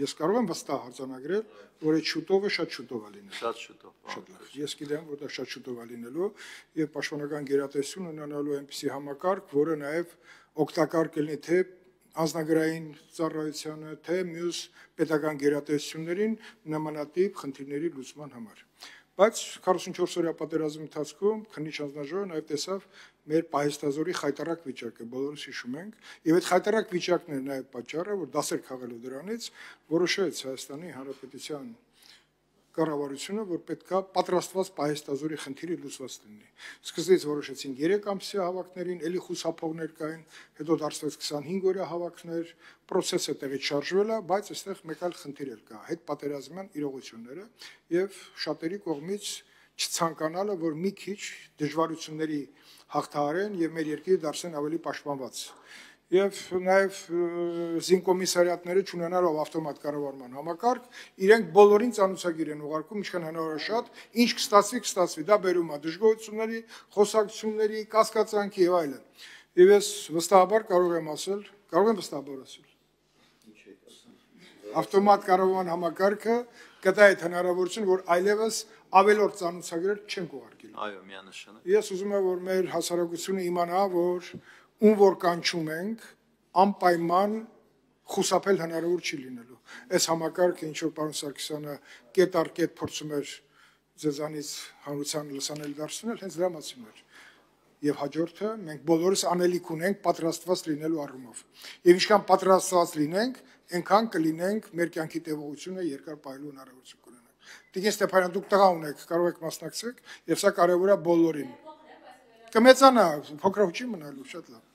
Ես կարող եմ վստահ արձանագրել, որ այդ շուտովը շատ շուտով է լինելու։ Շատ շուտով։ Շատ լավ։ Ես գիտեմ, որ դա շատ շուտով է լինելու եւ պաշտպանական գերատեսչություն ունենալու այնպիսի համակարգ, որը նաեւ օգտակար կլինի թե անznագրային ծառայությանը, թե մյուս պետական գերատեսչություններին նմանատիպ խնդիրների լուծման համար։ Բայց 44 օրյա պատերազմի ընթացքում քննիչ անձնաժողովը նաև տեսավ մեր պահեստազորի խայտարակ վիճակը, բոլորս հիշում ենք, եւ այդ խայտարակ վիճակն էր նաև պատճառը, որ դասեր քաղելու դրանից որոշեց Հայաստանի Հանրապետության կառավարությունը, որ պետքա պատրաստված պահեստազորի խնդիրը լուծված լինի։ Սկզբից որոշեցին 3 ամսյա հավաքներին, ելի խուսափողներ կային, հետո դարձվեց 25 օրյա հավաքներ, process-ը տեղից շարժվել է, բայց այստեղ մեկ այլ խնդիր էլ կա՝ հետ պատերազմյան իրողությունները եւ շատերի կողմից չցանկանալը, որ մի քիչ դժվարությունների հաղթահարեն եւ մեր երկիրը դարձնեն ավելի պաշտպանված եւ նաեւ զինկոմիսարիատները ճանաչելով ավտոմատ կառավարման համակարգ, իրենք բոլորին ցանուցագիր են ուղարկում, ինչքան հնարավոր շատ, ինչ կստացվի, կստացվի, դա բերում է դժգոհությունների, խոսակցությունների, կասկածանքի եւ այլն։ Եվ ես վստահաբար կարող եմ ասել, կարող եմ վստահաբար ասել։ Ավտոմատ կառավարման համակարգը կտա այդ հնարավորություն, որ այլևս ավելորդ ցանուցագրեր չեն կուղարկել։ Այո, միանշանակ։ Ես ուզում եմ, որ մեր հասարակությունը իմանա, որ ում որ կանչում ենք, անպայման խուսափել հնարավոր չի լինելու։ Այս համակարգը ինչ որ պարոն Սարգսյանը կետ առ կետ փորձում էր ձեզանից հանրության լսանել դարձնել, հենց դրա մասին էր։ Եվ հաջորդը մենք բոլորս անելիք ունենք պատրաստված լինելու առումով։ Եվ ինչքան պատրաստված լինենք, այնքան կլինենք մեր կյանքի տևողությունը երկար պահելու հնարավորություն կունենանք։ Տիկին Ստեփանյան, դուք տղա ունեք, կարող եք մասնակցեք, եւ սա կարեւոր է բոլորին։ Կմեծանա, փոքրով չի մնալու, շատ լավ։